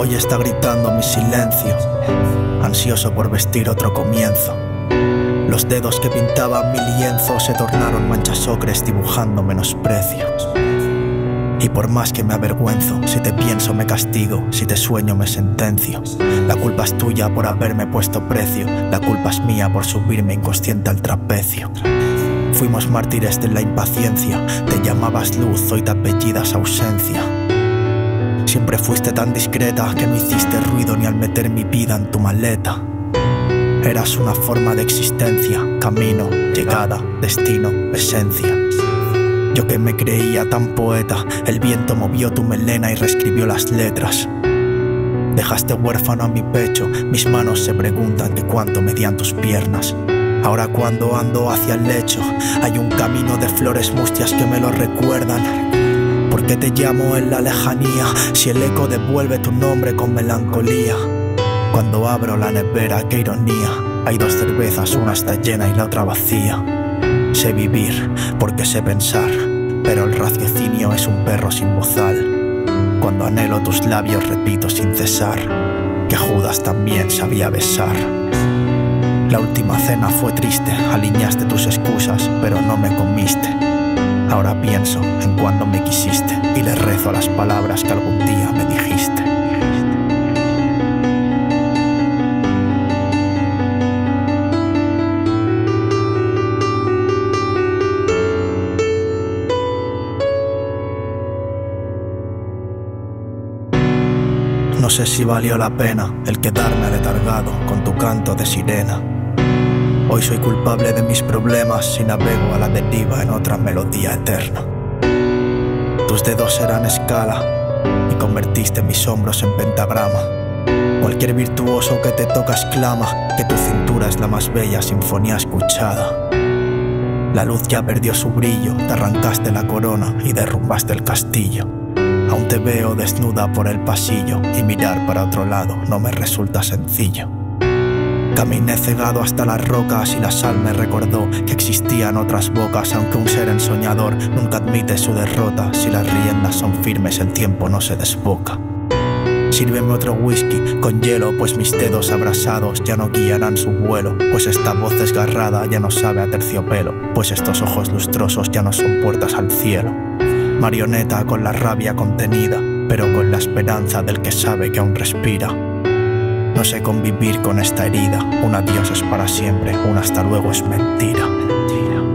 Hoy está gritando mi silencio, ansioso por vestir otro comienzo. Los dedos que pintaban mi lienzo se tornaron manchas ocres dibujando menosprecios. Y por más que me avergüenzo, si te pienso me castigo, si te sueño me sentencio. La culpa es tuya por haberme puesto precio, la culpa es mía por subirme inconsciente al trapecio. Fuimos mártires de la impaciencia, te llamabas luz, hoy te apellidas ausencia. Siempre fuiste tan discreta que no hiciste ruido ni al meter mi vida en tu maleta. Eras una forma de existencia, camino, llegada, destino, esencia. Yo que me creía tan poeta, el viento movió tu melena y reescribió las letras. Dejaste huérfano a mi pecho, mis manos se preguntan que cuánto medían tus piernas. Ahora cuando ando hacia el lecho, hay un camino de flores mustias que me lo recuerdan. ¿Por qué te llamo en la lejanía si el eco devuelve tu nombre con melancolía? Cuando abro la nevera, qué ironía, hay dos cervezas, una está llena y la otra vacía. Sé vivir porque sé pensar, pero el raciocinio es un perro sin bozal. Cuando anhelo tus labios repito sin cesar que Judas también sabía besar. La última cena fue triste, alineaste tus excusas, pero no me comiste. Ahora pienso en cuando me quisiste y le rezo a las palabras que algún día me dijiste. No sé si valió la pena el quedarme aletargado con tu canto de sirena. Hoy soy culpable de mis problemas y navego a la deriva en otra melodía eterna. Tus dedos eran escala y convertiste mis hombros en pentagrama. Cualquier virtuoso que te toca exclama que tu cintura es la más bella sinfonía escuchada. La luz ya perdió su brillo, te arrancaste la corona y derrumbaste el castillo. Aún te veo desnuda por el pasillo y mirar para otro lado no me resulta sencillo. Caminé cegado hasta las rocas y la sal me recordó que existían otras bocas, aunque un ser ensoñador nunca admite su derrota. Si las riendas son firmes, el tiempo no se desboca. Sírveme otro whisky con hielo, pues mis dedos abrasados ya no guiarán su vuelo, pues esta voz desgarrada ya no sabe a terciopelo, pues estos ojos lustrosos ya no son puertas al cielo. Marioneta con la rabia contenida, pero con la esperanza del que sabe que aún respira. No sé convivir con esta herida, un adiós es para siempre, un hasta luego es mentira. mentira.